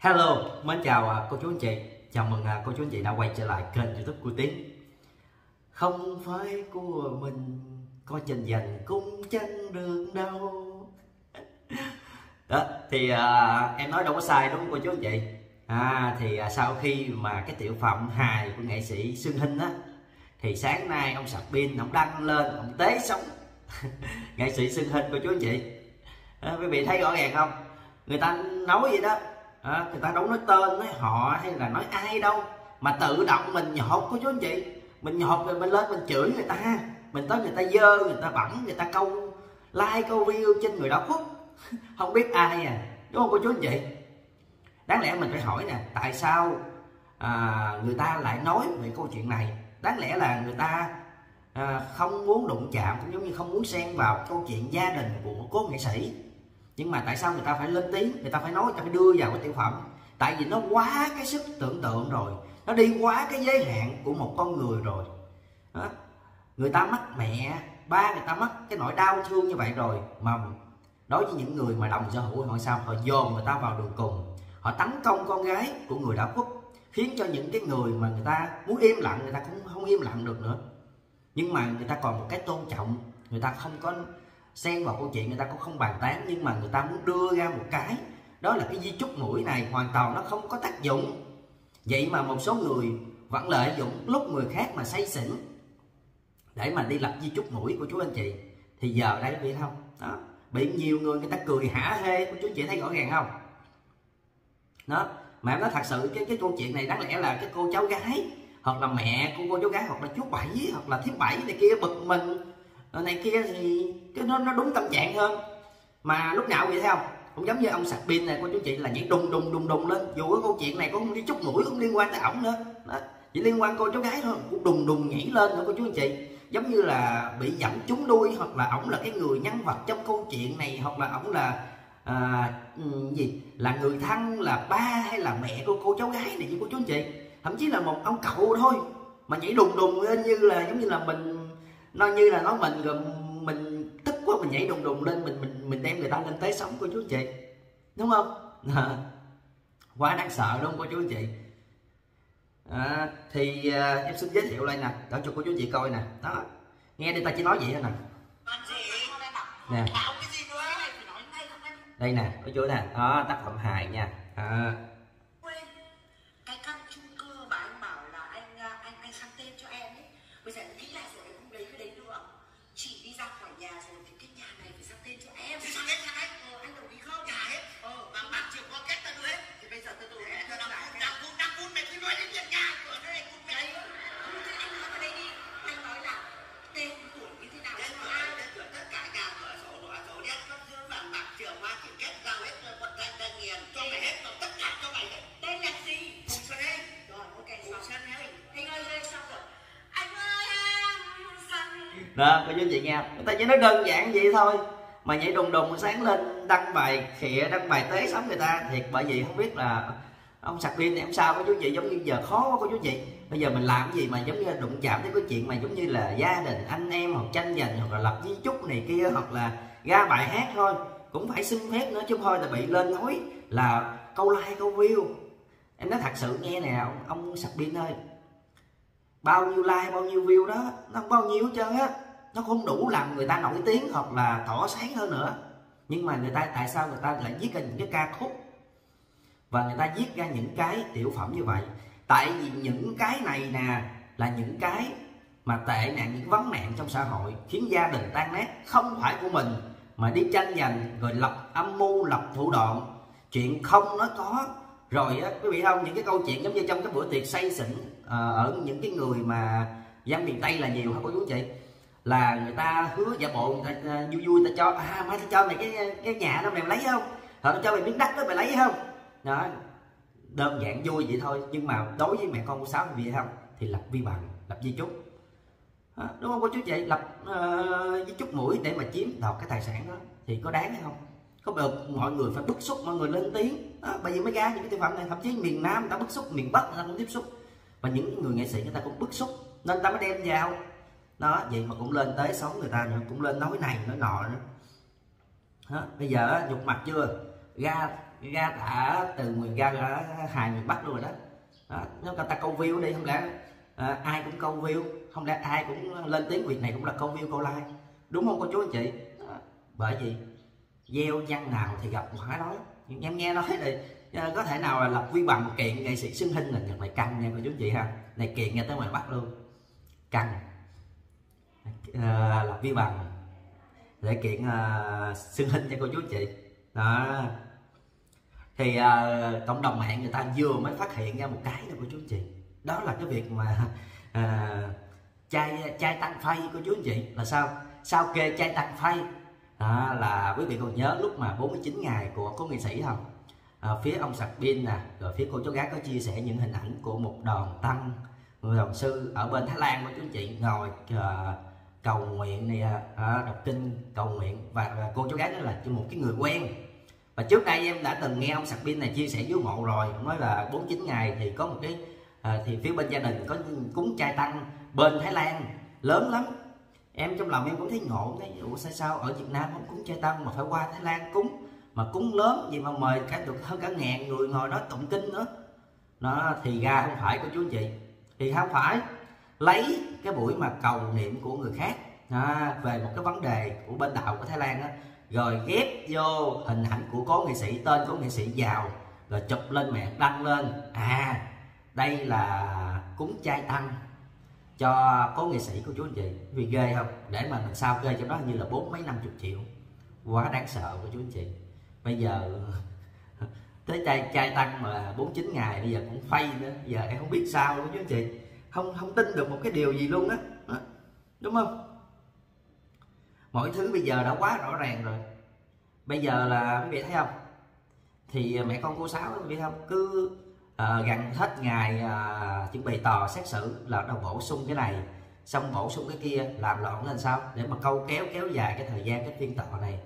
Hello, mến chào à, cô chú anh chị. Chào mừng à, cô chú anh chị đã quay trở lại kênh youtube của Tiến. Không phải của mình có trình giành cũng chẳng được đâu. Đó, thì à, em nói đâu có sai đúng không cô chú anh chị? À, Thì à, sau khi mà cái tiểu phẩm hài của nghệ sĩ Xuân Hinh á Thì sáng nay ông sạc pin, ông đăng lên, ông tế sống Nghệ sĩ Xuân Hinh cô chú anh chị. À, Quý vị thấy rõ ràng không? Người ta nói vậy đó à, người ta đâu nói tên nói họ hay là nói ai đâu. Mà tự động mình nhột của chú anh chị. Mình nhột rồi mình lên mình chửi người ta. Mình tới người ta dơ người ta bẩn người ta câu like câu view trên người đó khúc không biết ai à. Đúng không cô chú anh chị? Đáng lẽ mình phải hỏi nè tại sao à, người ta lại nói về câu chuyện này? Đáng lẽ là người ta à, không muốn đụng chạm cũng giống như không muốn xen vào câu chuyện gia đình của cố nghệ sĩ nhưng mà tại sao người ta phải lên tiếng? Người ta phải nói người ta phải đưa vào cái tiểu phẩm. Tại vì nó quá cái sức tưởng tượng rồi. Nó đi quá cái giới hạn của một con người rồi. Đó. người ta mất mẹ, ba người ta mất cái nỗi đau thương như vậy rồi mà đối với những người mà đồng sở hữu họ sao? Họ dồn người ta vào đường cùng. Họ tấn công con gái của người đã khuất, khiến cho những cái người mà người ta muốn im lặng, người ta cũng không im lặng được nữa. Nhưng mà người ta còn một cái tôn trọng. Người ta không có xen vào câu chuyện người ta cũng không bàn tán, nhưng mà người ta muốn đưa ra một cái. Đó là cái di chúc mũi này, hoàn toàn nó không có tác dụng. Vậy mà một số người vẫn lợi dụng lúc người khác mà say xỉn để mà đi lập di chúc mũi của chú anh chị. Thì giờ đây bị không đó, bị nhiều người người ta cười hả hê của chú chị, thấy rõ ràng không? Đó, mà em nói thật sự, cái cái câu chuyện này đáng lẽ là cái cô cháu gái, hoặc là mẹ của cô cháu gái, hoặc là chú bảy, hoặc là thiếu bảy này kia bực mình này kia thì cái nó nó đúng tâm trạng hơn. Mà lúc nào vậy thấy không? Cũng giống như ông sạc pin này của chú chị là nhảy đùng đùng đùng đùng lên. Dù cái câu chuyện này cũng không đi chút mũi cũng liên quan tới ổng nữa. Đó. chỉ liên quan cô cháu gái thôi. Cũng đùng đùng nhảy lên nữa cô chú anh chị. Giống như là bị dẫm trúng đuôi hoặc là ổng là cái người nhân vật trong câu chuyện này hoặc là ổng là à, ừ, gì? Là người thân là ba hay là mẹ của cô cháu gái này như cô chú anh chị. Thậm chí là một ông cậu thôi mà nhảy đùng đùng lên như là giống như là mình nó như là nói mình rồi mình tức quá mình nhảy đùng đùng lên mình mình mình đem người ta lên tới sống cô chú chị đúng không? Quá đáng sợ đúng không cô chú chị à, thì à, em xin giới thiệu lên nè để cho cô chú chị coi nè. Đó nghe đi ta chỉ nói vậy thôi nè. Nè. Đây nè cô chú nè. Đó tác phẩm hài nha. À, đó cô chú chị nghe. Ta chỉ nói đơn giản vậy thôi. Mà nhảy đùng đùng sáng lên đăng bài khịa đăng bài tế sống người ta. Thiệt bởi vì không biết là ông sạc pin em sao cô chú chị giống như giờ khó quá cô chú chị. Bây giờ mình làm cái gì mà giống như đụng chạm tới cái chuyện mà giống như là gia đình anh em hoặc tranh giành hoặc là lập di chúc này kia hoặc là ra bài hát thôi. Cũng phải xin phép nữa chứ thôi là bị lên nói là câu like câu view. Em nói thật sự nghe nè ông, ông sạc pin ơi. Bao nhiêu like bao nhiêu view đó nó không bao nhiêu hết trơn á nó không đủ làm người ta nổi tiếng hoặc là tỏ sáng hơn nữa. Nhưng mà người ta, tại sao người ta lại viết ra những cái ca khúc? Và người ta viết ra những cái tiểu phẩm như vậy. Tại vì những cái này nè là những cái mà tệ nạn, những vấn nạn trong xã hội, khiến gia đình tan nát, không phải của mình, mà đi tranh giành, rồi lập âm mưu, lập thủ đoạn. Chuyện không nó có. Rồi á, quý vị không? Những cái câu chuyện giống như trong cái bữa tiệc say xỉn ờ, ở những cái người mà dân miền tây là nhiều hả cô chú chị? Là người ta hứa giả bộ người ta à, vui vui vui ta cho à mai ta cho mày cái cái nhà đó mày lấy không? Hoặc cho mày miếng đất đó mày lấy không? Đó đơn giản vui vậy thôi nhưng mà đối với mẹ con của sáu vì không thì lập vi bằng lập di chúc. À, đúng không cô chú chị? Lập uh, di chúc mũi để mà chiếm đoạt cái tài sản đó. Thì có đáng hay không? Có được mọi người phải bức xúc mọi người lên tiếng. Đó, bởi vì mới ra những cái tiêu phẩm này thậm chí miền nam người ta bức xúc miền bắc người ta cũng tiếp xúc. Và những người nghệ sĩ người ta cũng bức xúc. Nên ta mới đem vào đó vậy mà cũng lên tới sống người ta nữa cũng lên nói này nói nọ nữa. Đó, bây giờ á, nhục mặt chưa? Ra ra đã từ miền ra ra hài miền bắc luôn rồi đó, đó. nếu người ta câu view đi không lẽ à, ai cũng câu view không lẽ ai cũng lên tiếng việc này cũng là câu view câu like? Đúng không cô chú anh chị? Đó. bởi vì gieo nhân nào thì gặp quả đó em nghe nói thì ờ, có thể nào là lập vi bằng kiện nghệ sĩ xưng hình là nhật này căng nha cô chú anh chị ha. Này kiện nghe tới ngoài bắc luôn. Căng à, lập vi bằng để kiện uh, xưng hình cho cô chú chị. Đó. Thì uh, cộng đồng mạng người ta vừa mới phát hiện ra một cái đó cô chú chị. Đó là cái việc mà uh, chai chai tăng phay cô chú chị là sao? Sao kê chai tăng phay? À, là quý vị còn nhớ lúc mà 49 ngày của cố nghệ sĩ không? À, phía ông sạc pin nè rồi phía cô cháu gái có chia sẻ những hình ảnh của một đoàn tăng người đoàn sư ở bên thái lan của chú chị ngồi uh, cầu nguyện này à, à đọc kinh cầu nguyện. Và cô cháu gái đó là một cái người quen. Và trước đây em đã từng nghe ông sạc pin này chia sẻ với mộ rồi. Nói là 49 ngày thì có một cái à, thì phía bên gia đình có cúng trai tăng bên thái lan. Lớn lắm. Em trong lòng em cũng thấy ngộ thấy ủa sao sao ở việt nam không cúng trai tăng mà phải qua thái lan cúng? Mà cúng lớn gì mà mời cả được hơn cả ngàn người ngồi đó tụng kinh nữa. Nó thì ra không phải của chú anh chị. Thì không phải lấy cái buổi mà cầu niệm của người khác. À, về một cái vấn đề của bên đạo của Thái Lan đó, rồi ghép vô hình ảnh của cố nghệ sĩ tên của nghệ sĩ giàu rồi chụp lên mạng đăng lên. À đây là cúng chay tăng cho cố nghệ sĩ của chú anh chị. Vì ghê không? Để mà mình sao ghê cho đó như là bốn mấy năm chục triệu. Quá đáng sợ của chú anh chị. Bây giờ tới chay chay tăng mà 49 ngày bây giờ cũng phay nữa. Giờ em không biết sao luôn chú anh chị không không tin được một cái điều gì luôn á. Đúng không? Mọi thứ bây giờ đã quá rõ ràng rồi. Bây giờ là quý vị thấy không? Thì à, mẹ con cô sáu quý vị không? Cứ à, gần hết ngày à, chuẩn bị tòa xét xử là đầu bổ sung cái này xong bổ sung cái kia làm loạn lên sao? Để mà câu kéo kéo dài cái thời gian cái phiên tòa này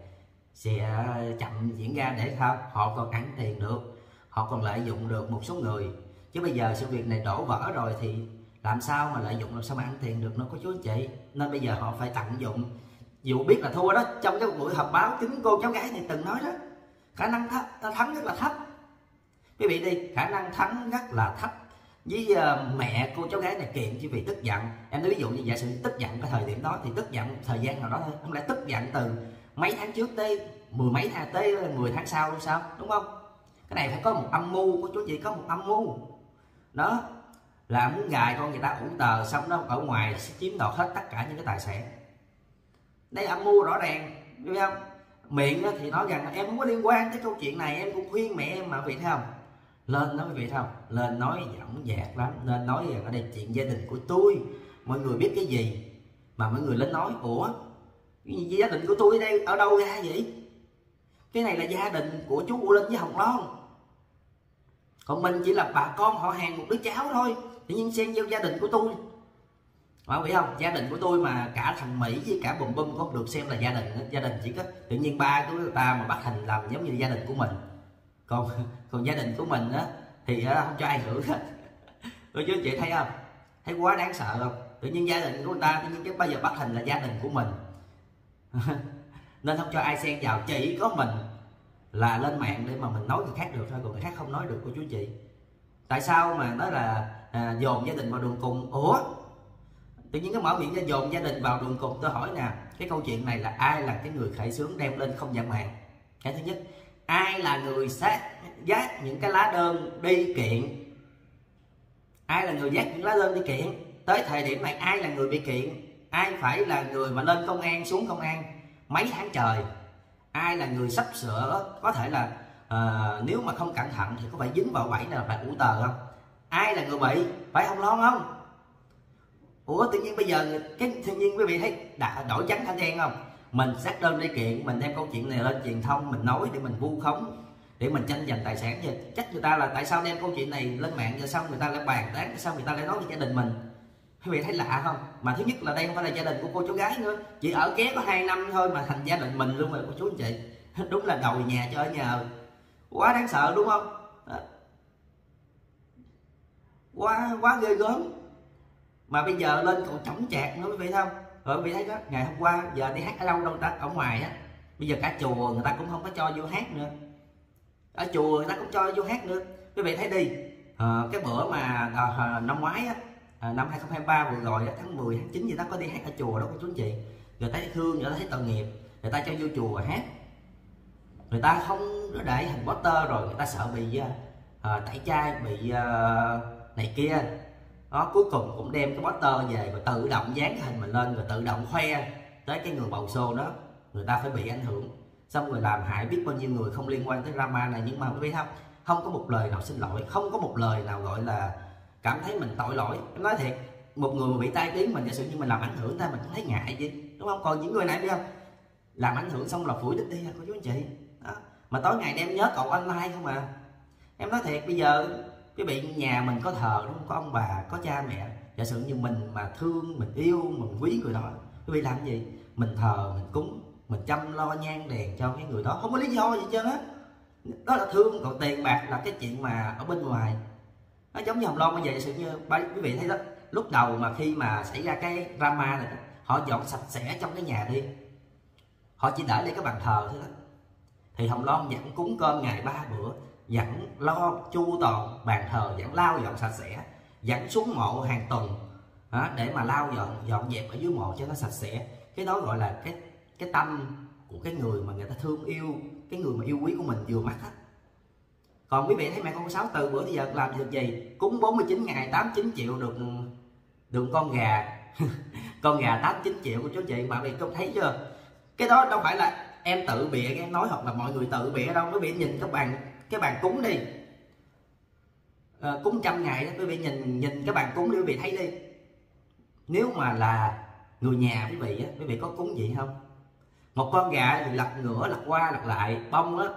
sẽ chậm diễn ra để sao? Họ còn ăn tiền được họ còn lợi dụng được một số người. Chứ bây giờ sự việc này đổ vỡ rồi thì làm sao mà lợi dụng làm sao mà ăn tiền được? Nó có chú anh chị nên bây giờ họ phải tận dụng. Dù biết là thua đó trong cái buổi họp báo chính cô cháu gái này từng nói đó khả năng thắng, thắng rất là thấp. Quý vị đi khả năng thắng rất là thấp. Với uh, mẹ cô cháu gái này kiện chứ vì tức giận. Em nói ví dụ như giả sử tức giận cái thời điểm đó thì tức giận thời gian nào đó thôi. Không lẽ tức giận từ mấy tháng trước tới mười mấy tháng tới mười tháng sau luôn sao? Đúng không? Cái này phải có một âm mưu của chú chị có một âm mưu. Đó là muốn gài con người ta ủ tờ, xong nó ở ngoài sẽ chiếm đoạt hết tất cả những cái tài sản. Đây âm mưu rõ ràng biết không? Miệng thì nói rằng em không có liên quan tới câu chuyện này, em cũng khuyên mẹ em mà vị thấy không? Lên nói vị thấy không? Lên nói giọng dạc lắm, nên nói rằng ở đây chuyện gia đình của tôi, mọi người biết cái gì? Mà mọi người lên nói, ủa, cái gì gia đình của tôi đây, ở đâu ra vậy? Cái này là gia đình của chú U Linh với Hồng Loan. Còn mình chỉ là bà con họ hàng một đứa cháu thôi tự nhiên xen vô gia đình của tôi. Mà biết không? Gia đình của tôi mà cả thằng mỹ với cả bùm bum có được xem là gia đình gia đình chỉ có tự nhiên ba của người ta mà bắt hình làm giống như gia đình của mình. Còn còn gia đình của mình á, thì không cho ai hưởng hết. Tôi chứ chị thấy không? Thấy quá đáng sợ không? Tự nhiên gia đình của người ta, tự nhiên cái bây giờ bắt hình là gia đình của mình. Nên không cho ai xen vào, chỉ có mình là lên mạng để mà mình nói người khác được thôi, còn người khác không nói được của chú chị. Tại sao mà nói là à, dồn gia đình vào đường cùng. Ủa? Tự nhiên cái mở miệng ra dồn gia đình vào đường cùng tôi hỏi nè cái câu chuyện này là ai là cái người khởi xướng đem lên không gian mạng? Cái thứ nhất ai là người xác giác những cái lá đơn đi kiện? Ai là người giác những lá đơn đi kiện? Tới thời điểm này ai là người bị kiện? Ai phải là người mà lên công an xuống công an? Mấy tháng trời ai là người sắp sửa? Có thể là uh, nếu mà không cẩn thận thì có phải dính vào bẫy là phải ủ tờ không? Ai là người bị phải không lo không? Ủa, tự nhiên bây giờ cái tự nhiên quý vị thấy đã đổi trắng thanh đen không? Mình xác đơn đi kiện, mình đem câu chuyện này lên truyền thông, mình nói để mình vu khống, để mình tranh giành tài sản vậy trách người ta là tại sao đem câu chuyện này lên mạng rồi xong người ta lại bàn tán, sao người ta lại nói với gia đình mình? Quý vị thấy lạ không? Mà thứ nhất là đây không phải là gia đình của cô chú gái nữa. Chỉ ở ké có hai năm thôi mà thành gia đình mình luôn rồi, cô chú anh chị. Đúng là đầu nhà cho ở nhờ quá đáng sợ, đúng không? Quá quá ghê gớm. Mà bây giờ lên còn chổng chạc nữa quý vị không? Rồi quý vị thấy đó ngày hôm qua giờ đi hát ở đâu đâu ta? Ở ngoài á. Bây giờ cả chùa người ta cũng không có cho vô hát nữa. Ở chùa người ta cũng cho vô hát nữa. Quý vị thấy đi. À, cái bữa mà à, năm ngoái á, à, năm 2023 vừa rồi tháng 10 tháng 9 gì đó có đi hát ở chùa đó cô chú anh chị. Người ta thấy thương người ta thấy tội nghiệp. Người ta cho vô chùa hát. Người ta không để hình poster rồi người ta sợ bị uh, tẩy chay bị uh, này kia. Đó, cuối cùng cũng đem cái poster về và tự động dán cái hình mình lên và tự động khoe tới cái người bầu xô đó. Người ta phải bị ảnh hưởng. Xong rồi làm hại biết bao nhiêu người không liên quan tới drama này. Nhưng mà quý vị không không có một lời nào xin lỗi. Không có một lời nào gọi là cảm thấy mình tội lỗi. Em nói thiệt, một người mà bị tai tiếng mình giả sử như mình làm ảnh hưởng ta, mình cũng thấy ngại chứ. Đúng không? Còn những người này biết không? Làm ảnh hưởng xong là phủi đích đi à, cô chú anh chị. Đó. mà tối ngày đem nhớ cậu online không à? Em nói thiệt, bây giờ quý vị nhà mình có thờ, đúng không? Có ông bà, có cha mẹ. Giả sử như mình mà thương, mình yêu, mình quý người đó quý vị làm gì? Mình thờ, mình cúng, mình chăm lo nhang đèn cho cái người đó. Không có lý do gì trơn á. Đó là thương, còn tiền bạc là cái chuyện mà ở bên ngoài. Nó giống như hồng loan bây giờ sự như như quý vị thấy đó, lúc đầu mà khi mà xảy ra cái drama này họ dọn sạch sẽ trong cái nhà đi. Họ chỉ để lại cái bàn thờ thôi đó. Thì hồng loan vẫn cúng cơm ngày ba bữa vẫn lo chu toàn bàn thờ vẫn lau dọn sạch sẽ dẫn xuống mộ hàng tuần đó, để mà lau dọn dọn dẹp ở dưới mộ cho nó sạch sẽ. Cái đó gọi là cái cái tâm của cái người mà người ta thương yêu cái người mà yêu quý của mình vừa mắt á. Còn quý vị thấy mẹ con sáu từ bữa giờ làm được gì? Cúng 49 ngày 89 triệu được được con gà. Con gà 89 triệu của chú chị mà bị không thấy chưa? Cái đó đâu phải là em tự bịa em nói hoặc là mọi người tự bịa đâu. Quý vị nhìn các bạn cái bàn cúng đi. À, cúng trăm ngày đó quý vị nhìn nhìn cái bàn cúng đi quý vị thấy đi. Nếu mà là người nhà quý vị á quý vị có cúng gì không? Một con gà thì lật ngửa lật qua lật lại bông á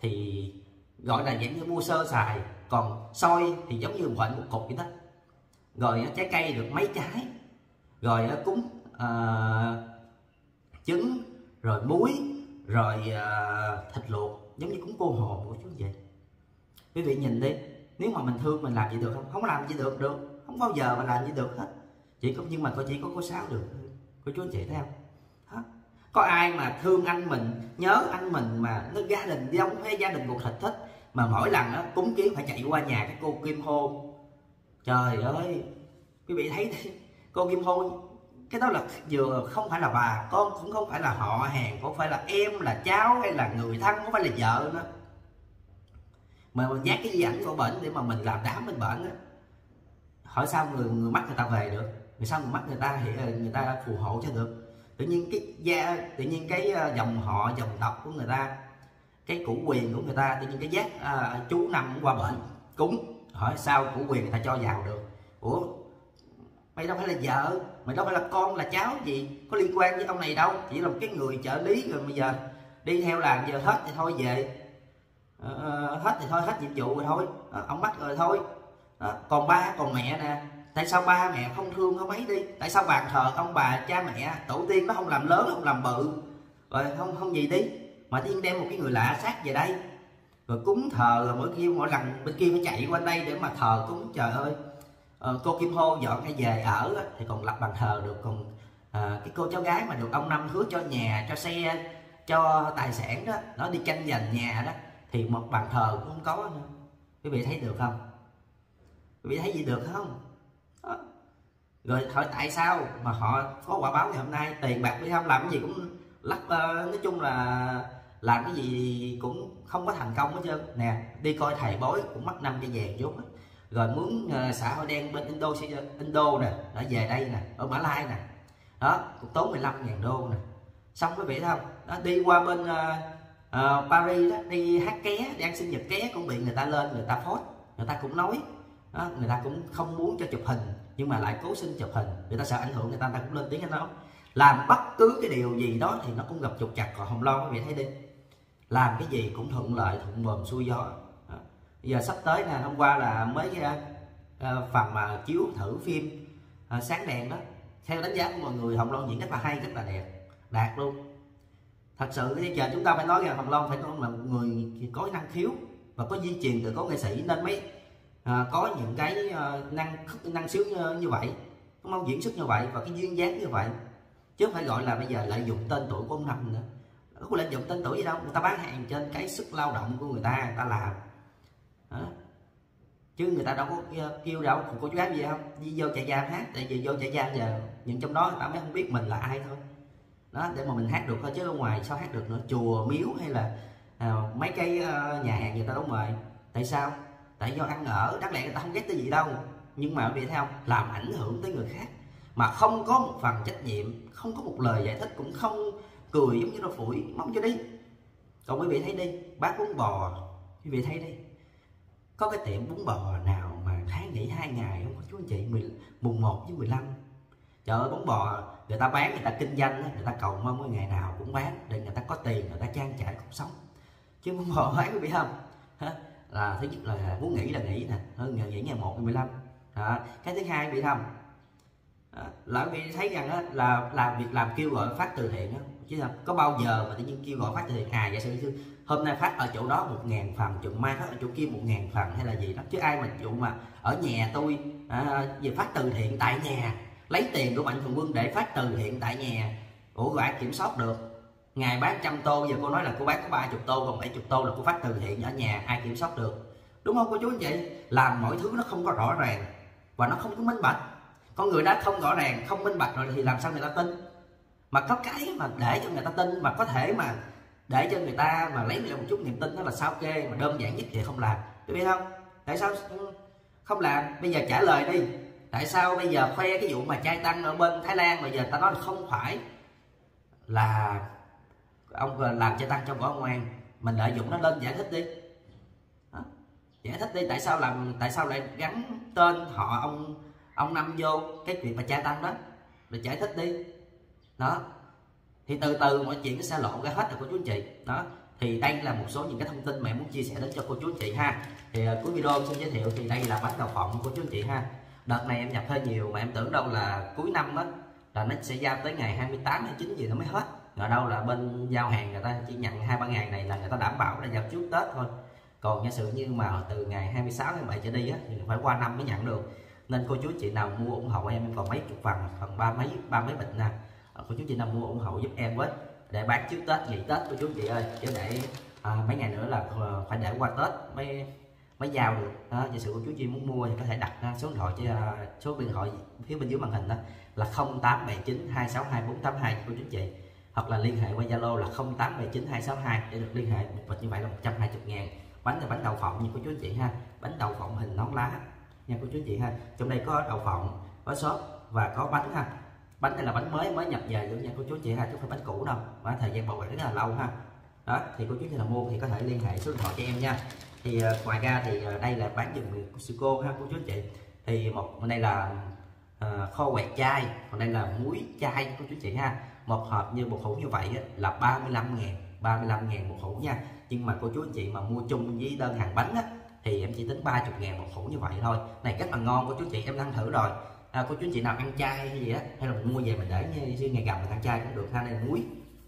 thì gọi là dạng như mua sơ xài. Còn soi thì giống như quạnh một cục vậy đó. Rồi trái cây được mấy trái. Rồi cúng uh, trứng rồi muối rồi uh, thịt luộc giống như cúng cô hồn của chú vậy. Quý vị nhìn đi, nếu mà mình thương mình làm gì được không? Không làm gì được được. Không bao giờ mà làm gì được hết. Chỉ có, nhưng mà có, chỉ có cô sáu được. Cô chú anh chị thấy không Đó. có ai mà thương anh mình, nhớ anh mình mà nó gia đình giống hay gia đình một thịt thích, mà mỗi lần á, cúng kiến phải chạy qua nhà cái cô kim hôn. Trời ơi! Quý vị thấy đi, cô kim hôn cái đó là vừa không phải là bà con cũng không phải là họ hàng không phải là em là cháu hay là người thân không phải là vợ nữa. Mà mình nhát cái di ảnh của bệnh để mà mình làm đám bên bệnh á. Hỏi sao người người mắc người ta về được? Người sao người mắc người ta thì ờ, người ta phù hộ cho được? Tự nhiên cái gia tự nhiên cái ờ, dòng họ dòng tộc của người ta cái củ quyền của người ta tự nhiên cái giác à, chú năm qua bệnh cúng. Hỏi sao củ quyền người ta cho vào được? Ủa mày đâu phải là vợ mày đâu phải là con là cháu gì có liên quan với ông này đâu. Chỉ là một cái người trợ lý rồi bây giờ đi theo làm giờ hết thì thôi về. À, hết thì thôi hết nhiệm vụ rồi thôi. À, ông bắt rồi thôi. À, còn ba còn mẹ nè. Tại sao ba mẹ không thương không ấy đi? Tại sao bàn thờ ông bà cha mẹ tổ tiên nó không làm lớn không làm bự? Rồi không không gì đi. Mà tiên đem một cái người lạ sát về đây. Rồi cúng thờ rồi mỗi khi mỗi lần bên kia phải chạy qua đây để mà thờ cúng trời ơi. Ờ, cô Kim Hô dọn cái về ở thì còn lập bàn thờ được còn à, cái cô cháu gái mà được ông năm hứa cho nhà cho xe cho tài sản đó nó đi tranh giành nhà đó thì một bàn thờ cũng không có nữa. Quý vị thấy được không? Quý vị thấy gì được không? Đó. rồi hỏi tại sao mà họ có quả báo ngày hôm nay? Tiền bạc đi không? Làm cái gì cũng lắc uh, ờ, nói chung là làm cái gì cũng không có thành công hết trơn. Nè đi coi thầy bói cũng mất năm cái vàng vốn rồi muốn uh, xã hội đen bên Indo Indo nè đã về đây nè ở Mã Lai nè. Đó cũng tốn 15 ngàn đô nè. Xong quý vị thấy không? Đó, đi qua bên uh, uh, Paris đó đi hát ké đi ăn sinh nhật ké cũng bị người ta lên người ta phốt người ta cũng nói. Đó, người ta cũng không muốn cho chụp hình nhưng mà lại cố xin chụp hình người ta sợ ảnh hưởng người ta, người ta cũng lên tiếng anh đó làm bất cứ cái điều gì đó thì nó cũng gặp trục chặt còn không lo quý vị thấy đi. Làm cái gì cũng thuận lợi thuận mồm xuôi gió giờ sắp tới nè hôm qua là mới ờ, ờ, phần mà chiếu thử phim à, sáng đèn đó. Theo đánh giá của mọi người hồng loan diễn rất là hay rất là đẹp đạt luôn. Thật sự bây giờ chúng ta phải nói rằng hồng loan phải là một người có năng khiếu và có di truyền từ có nghệ sĩ nên mới à, có những cái à, năng năng khiếu như, như vậy có mong diễn xuất như vậy và cái duyên dáng như vậy. Chứ không phải gọi là bây giờ lợi dụng tên tuổi của ông năm nữa. Không lợi dụng tên tuổi gì đâu người ta bán hàng trên cái sức lao động của người ta người ta làm đó. chứ người ta đâu có ờ, kêu đâu. Cô chú gái gì không? Đi vô chạy giam hát. Tại vì vô chạy giam giờ những trong đó người ta mới không biết mình là ai thôi. Đó để mà mình hát được thôi chứ ở ngoài sao hát được nữa? Chùa miếu hay là à, mấy cái uh, nhà hàng người ta đóng mời? Tại sao? Tại do ăn ở đáng lẽ người ta không ghét cái gì đâu. Nhưng mà vì theo làm ảnh hưởng tới người khác. Mà không có một phần trách nhiệm không có một lời giải thích cũng không cười giống như nó phủi. Móng cho đi. Còn quý vị thấy đi bác uống bò quý vị thấy đi có cái tiệm bún bò nào mà tháng nghỉ hai ngày không có chú anh chị? Mùng 1 với 15 trời ơi, bún bò, người ta bán, người ta kinh doanh người ta cầu mong cái ngày nào cũng bán để người ta có tiền, người ta trang trải cuộc sống. Chứ bún bò bán có bị không? Là thứ nhất là muốn nghỉ là nghỉ nè, hơn nghỉ ngày một mười lăm. Cái thứ hai bị không? À, là quý vị thấy rằng á, là làm việc làm kêu gọi phát từ thiện á. Chứ là có bao giờ mà tự nhiên kêu gọi phát từ thiện à giả sử hôm nay phát ở chỗ đó một ngàn phần chừng mai phát ở chỗ kia một ngàn phần hay là gì đó. Chứ ai mà dụ mà ở nhà tôi à, về phát từ thiện tại nhà lấy tiền của mạnh thường quân để phát từ thiện tại nhà ủa ai kiểm soát được? Ngày bán trăm tô giờ cô nói là cô bán có ba chục tô còn bảy chục tô là cô phát từ thiện ở nhà ai kiểm soát được? Đúng không cô chú anh chị? Làm mọi thứ nó không có rõ ràng và nó không có minh bạch con người đã không rõ ràng, không minh bạch rồi thì làm sao người ta tin? Mà có cái mà để cho người ta tin, mà có thể mà để cho người ta mà lấy được một chút niềm tin đó là sao kê, mà đơn giản nhất thì không làm. Tôi biết không? Tại sao không làm? Bây giờ trả lời đi. Tại sao bây giờ khoe cái vụ mà trai tăng ở bên thái lan bây giờ ta nói là không phải là ông, làm trai tăng trong võ ngoan mình lợi dụng nó lên giải thích đi. Đó. giải thích đi, tại sao làm, tại sao lại gắn tên họ ông ông năm vô cái chuyện mà cha tăng đó rồi giải thích đi. Đó. Thì từ từ mọi chuyện nó sẽ lộ ra hết rồi cô chú anh chị. Đó. Thì đây là một số những cái thông tin mà em muốn chia sẻ đến cho cô chú anh chị ha. Thì uh, cuối video xin giới thiệu thì đây là bánh đậu phộng của chú anh chị ha. Đợt này em nhập hơi nhiều mà em tưởng đâu là cuối năm á là nó sẽ giao tới ngày 28 hay 9 gì nó mới hết. Ở đâu là bên giao hàng người ta chỉ nhận hai ba ngày này là người ta đảm bảo là giao trước tết thôi. Còn giả sử như mà từ ngày 26 tháng 7 trở đi á thì phải qua năm mới nhận được nên cô chú chị nào mua ủng hộ em em còn mấy chục phần phần ba mấy ba mấy bịch nè ờ, cô chú chị nào mua ủng hộ giúp em với để bán trước tết nghỉ tết cô chú chị ơi. Chứ để à, mấy ngày nữa là ờ, phải để qua tết mới mới giao được. Đó giả sử cô chú chị muốn mua thì có thể đặt số điện thoại cho à, số điện thoại phía bên dưới màn hình đó là 0879 262 482 cô chú chị. Hoặc là liên hệ qua Zalo là 0879 262 để được liên hệ. Một bịch như vậy là 120 ngàn. Bánh là bánh đậu phộng như cô chú chị ha. Bánh đậu phộng hình nón lá nha cô chú chị ha. Trong đây có đậu phộng có sốt và có bánh ha. Bánh này là bánh mới mới nhập về luôn nha cô chú chị ha chứ không phải bánh cũ đâu. Và thời gian bảo quản rất là lâu ha. Đó thì cô chú chị nào mua thì có thể liên hệ số điện thoại cho em nha. Thì uh, ngoài ra thì uh, đây là bán dùng sư cô ha cô chú chị. Thì một đây là uh, kho quẹt chai còn đây là muối chai cô chú chị ha. Một hộp như một hũ như vậy là 35 ngàn 35 ngàn một hũ nha. Nhưng mà cô chú chị mà mua chung với đơn hàng bánh á, thì em chỉ tính 30 ngàn một hũ như vậy thôi. Này rất là ngon cô chú chị em ăn thử rồi. À, cô chú chị nào ăn chay hay gì á hay là mình mua về mình để như ngày gặp mình ăn chay cũng được ha. Đây là muối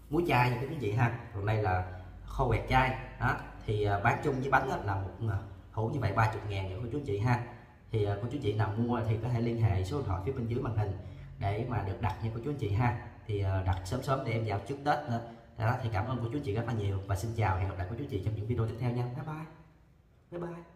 muối chay nha cô chú chị ha. Còn đây là kho quẹt chay. Đó thì uh, bán chung với bánh đó là một à, hũ như vậy 30 ngàn nha cô chú chị ha. Thì à, cô chú chị nào mua thì có thể liên hệ số điện thoại phía bên dưới màn hình để mà được đặt nha cô chú chị ha. Thì đặt sớm sớm để em vào trước tết nữa. Đó thì cảm ơn cô chú chị rất là nhiều và xin chào hẹn gặp lại cô chú chị trong những video tiếp theo nha. Bye bye. Bye bye.